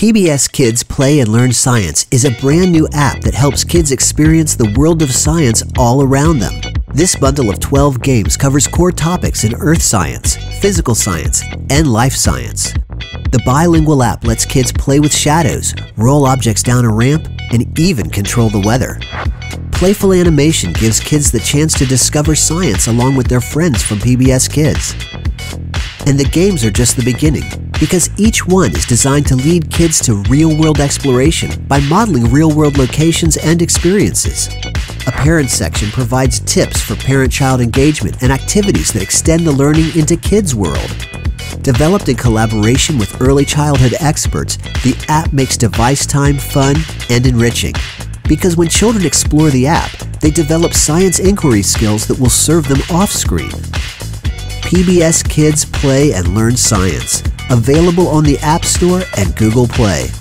PBS Kids Play and Learn Science is a brand new app that helps kids experience the world of science all around them. This bundle of 12 games covers core topics in earth science, physical science, and life science. The bilingual app lets kids play with shadows, roll objects down a ramp, and even control the weather. Playful animation gives kids the chance to discover science along with their friends from PBS Kids. And the games are just the beginning, because each one is designed to lead kids to real world exploration by modeling real world locations and experiences. A parent section provides tips for parent child engagement and activities that extend the learning into kids' world. Developed in collaboration with early childhood experts, the app makes device time fun and enriching. Because when children explore the app, they develop science inquiry skills that will serve them off screen. PBS Kids Play and Learn Science. Available on the App Store and Google Play.